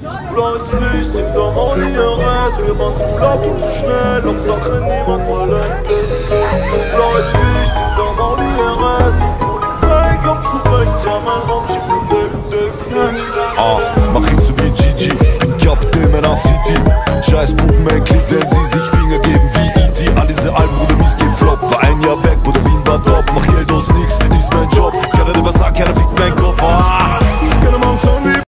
Blaues Licht hinterm Audi RS Wir waren zu laut und zu schnell. Hauptsache niemand verletzt. Blaues Licht hinterm Audi RS Und Polizei kommt zu rechts. Ja, mein Raumschiff im Deck, Deck Ah, mach ihn zu wie Gigi. Bin Captain meiner City. Scheiß Puppen, er klickt, wenn sie sich wie